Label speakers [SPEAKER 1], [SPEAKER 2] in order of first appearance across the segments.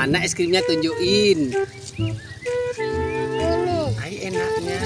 [SPEAKER 1] Mana es krimnya tunjukin.
[SPEAKER 2] Ini.
[SPEAKER 1] Ay enaknya.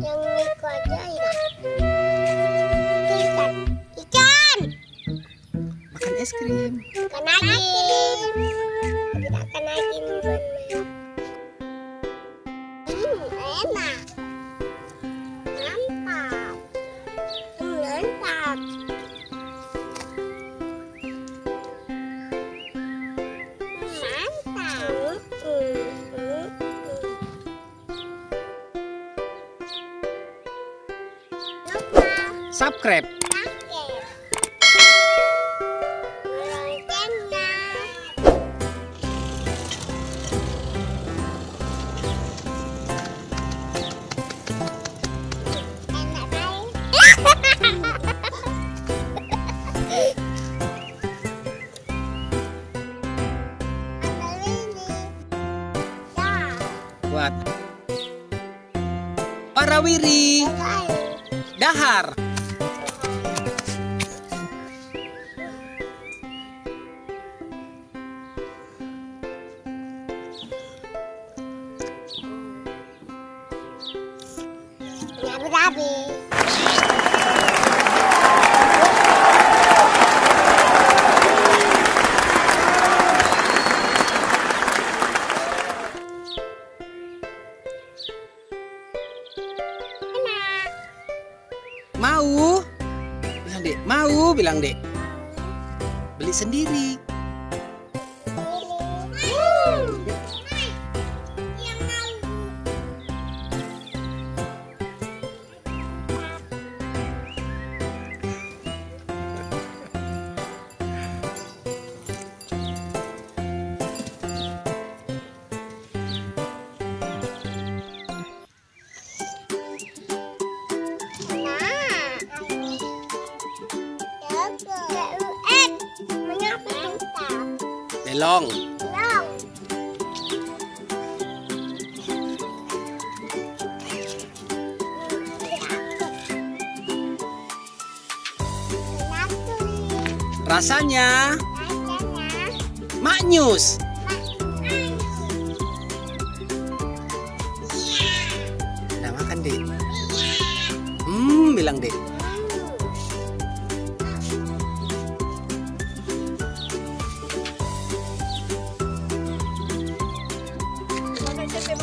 [SPEAKER 2] Yang itu aja ya. Ikan. Ikan.
[SPEAKER 1] Makan es krim.
[SPEAKER 2] Kanagin. Kita
[SPEAKER 1] Subscribe. Buat Warawiri.
[SPEAKER 2] Baik.
[SPEAKER 1] Dahar. Mau? Bilang dek. Mau bilang dek. Beli sendiri.
[SPEAKER 2] Eh, mengapa kita?
[SPEAKER 1] Belong.
[SPEAKER 2] Long.
[SPEAKER 1] Rasanya maknyus. Udah makan dek. Hmm, bilang dek.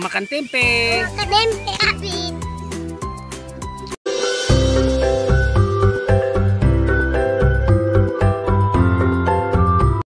[SPEAKER 2] akan lagi
[SPEAKER 1] Memakan tempe.
[SPEAKER 2] makan nempe.